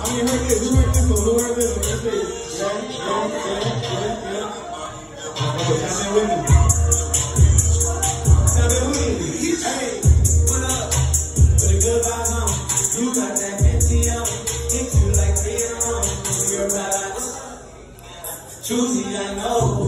I mean, heard this. This this in with. Hey, up? A good vibe on. You got that. Hit you like. You're about Choosy, I know.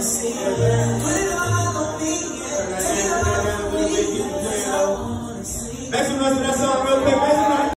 Make some noise for that song real quick.